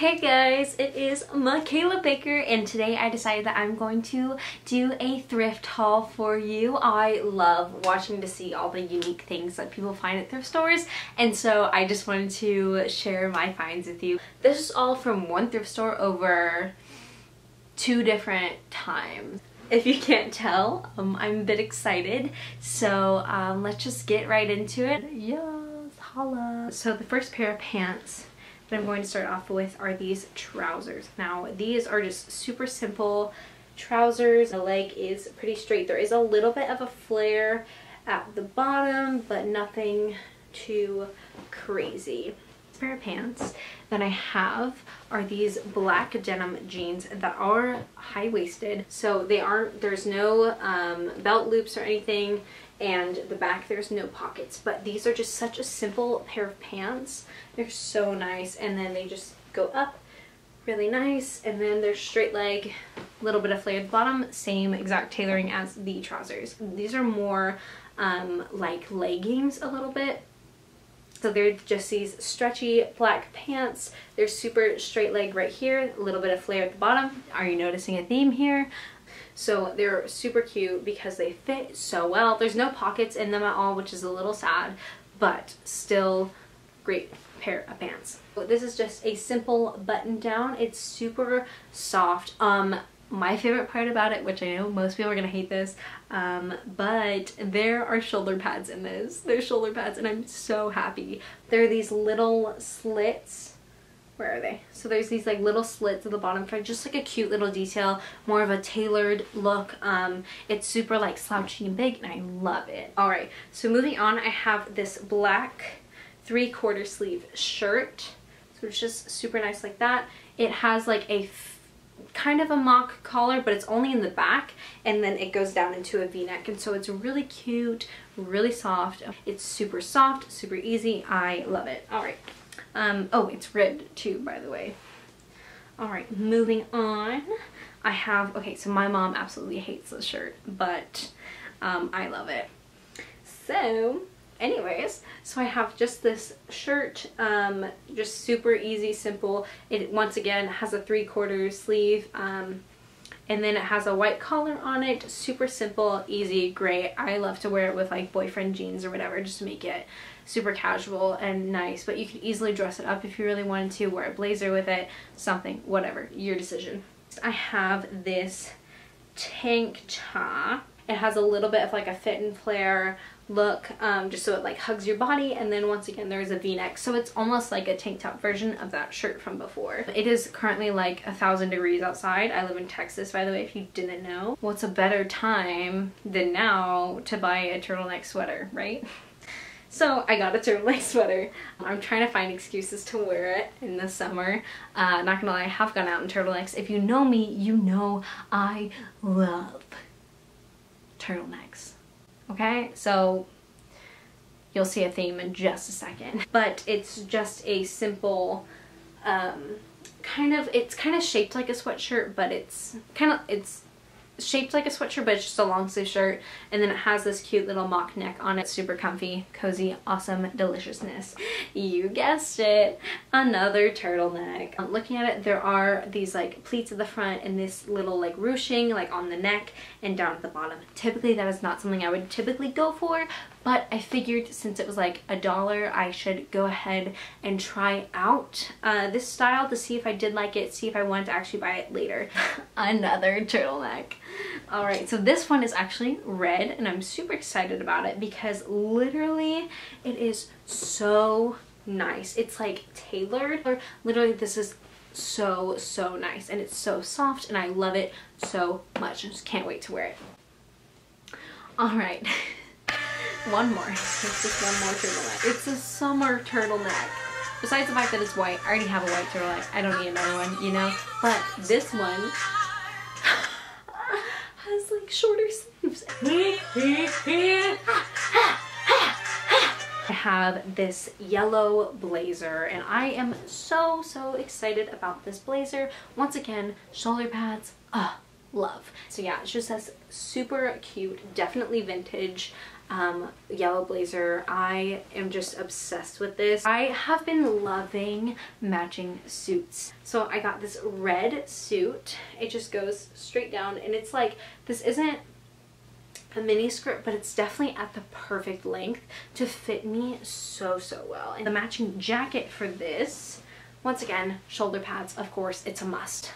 Hey guys, it is Mikaela Baker and today I decided that I'm going to do a thrift haul for you. I love watching to see all the unique things that people find at thrift stores and so I just wanted to share my finds with you. This is all from one thrift store over two different times. If you can't tell, um, I'm a bit excited so um, let's just get right into it. Yes, holla! So the first pair of pants that I'm going to start off with are these trousers. Now these are just super simple trousers. The leg is pretty straight. There is a little bit of a flare at the bottom but nothing too crazy. Pair of pants that I have are these black denim jeans that are high-waisted so they aren't there's no um, belt loops or anything and the back there's no pockets but these are just such a simple pair of pants they're so nice and then they just go up really nice and then they're straight leg little bit of flared bottom same exact tailoring as the trousers these are more um, like leggings a little bit so they're just these stretchy black pants. They're super straight leg right here, a little bit of flare at the bottom. Are you noticing a theme here? So they're super cute because they fit so well. There's no pockets in them at all, which is a little sad, but still great pair of pants. This is just a simple button down. It's super soft. Um, my favorite part about it, which I know most people are gonna hate this, um, but there are shoulder pads in this. There's shoulder pads and I'm so happy. There are these little slits where are they? So there's these like little slits at the bottom for just like a cute little detail, more of a tailored look. Um, it's super like slouchy and big and I love it. All right, so moving on, I have this black three quarter sleeve shirt. So it's just super nice like that. It has like a kind of a mock collar but it's only in the back and then it goes down into a v-neck and so it's really cute really soft it's super soft super easy i love it all right um, oh, it's ribbed too, by the way. All right, moving on. I have, okay, so my mom absolutely hates this shirt, but um, I love it. So, anyways, so I have just this shirt, um, just super easy, simple. It, once again, has a three quarter sleeve, um, and then it has a white collar on it super simple easy great. I love to wear it with like boyfriend jeans or whatever just to make it super casual and nice. But you could easily dress it up if you really wanted to wear a blazer with it something whatever your decision. I have this tank top it has a little bit of like a fit and flare look um, just so it like hugs your body and then once again there's a v-neck so it's almost like a tank top version of that shirt from before. It is currently like a thousand degrees outside. I live in Texas by the way if you didn't know. What's a better time than now to buy a turtleneck sweater right? So I got a turtleneck sweater. I'm trying to find excuses to wear it in the summer. Uh, not gonna lie, I have gone out in turtlenecks. If you know me, you know I love turtlenecks okay? So you'll see a theme in just a second. But it's just a simple, um, kind of, it's kind of shaped like a sweatshirt, but it's kind of, it's shaped like a sweatshirt but it's just a long sleeve shirt. And then it has this cute little mock neck on it. Super comfy cozy awesome deliciousness. You guessed it. Another turtleneck. Um, looking at it there are these like pleats at the front and this little like ruching like on the neck and down at the bottom. Typically that is not something I would typically go for but I figured since it was like a dollar I should go ahead and try out uh, this style to see if I did like it see if I wanted to actually buy it later another turtleneck all right, so this one is actually red and I'm super excited about it because literally it is so nice. It's like tailored. Or literally this is so, so nice and it's so soft and I love it so much. I just can't wait to wear it. All right, one more. It's just one more turtleneck. It's a summer turtleneck. Besides the fact that it's white, I already have a white turtleneck. I don't need another one, you know? But this one has like shorter sleeves. I have this yellow blazer and I am so so excited about this blazer. Once again, shoulder pads, ah, love. So yeah, it's just this super cute, definitely vintage um, yellow blazer. I am just obsessed with this. I have been loving matching suits. So I got this red suit. It just goes straight down and it's like, this isn't a mini skirt, but it's definitely at the perfect length to fit me so, so well. And the matching jacket for this, once again, shoulder pads, of course, it's a must.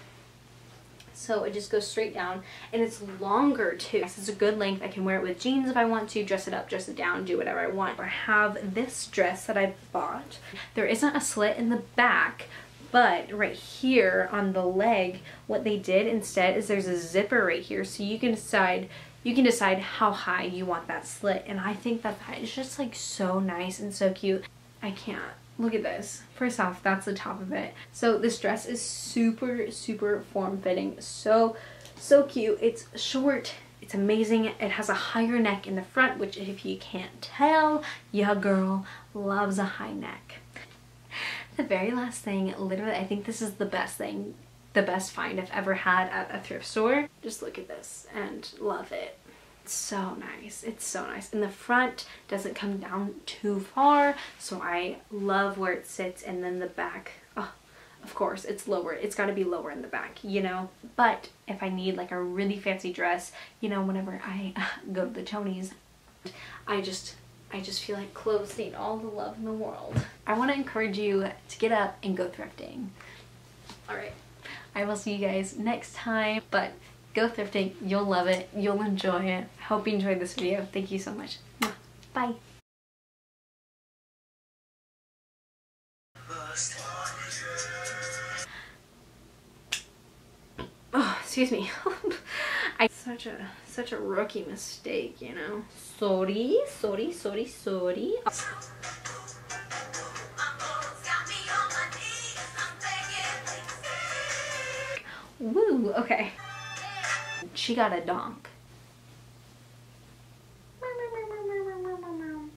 So it just goes straight down and it's longer too. It's a good length. I can wear it with jeans if I want to, dress it up, dress it down, do whatever I want. I have this dress that I bought. There isn't a slit in the back, but right here on the leg, what they did instead is there's a zipper right here. So you can decide you can decide how high you want that slit. And I think that that is just like so nice and so cute. I can't. Look at this. First off, that's the top of it. So this dress is super, super form-fitting. So, so cute. It's short. It's amazing. It has a higher neck in the front, which if you can't tell, your girl loves a high neck. The very last thing, literally, I think this is the best thing the best find I've ever had at a thrift store. Just look at this and love it. It's so nice. It's so nice. And the front doesn't come down too far, so I love where it sits. And then the back, oh, of course, it's lower. It's got to be lower in the back, you know? But if I need like a really fancy dress, you know, whenever I go to the Tonys, I just I just feel like clothes need all the love in the world. I want to encourage you to get up and go thrifting. All right. I will see you guys next time, but go thrifting. You'll love it. You'll enjoy it. I hope you enjoyed this video. Thank you so much. Bye. Oh, excuse me. I such a such a rookie mistake, you know. Sorry, sorry, sorry, sorry. Woo, okay. She got a donk.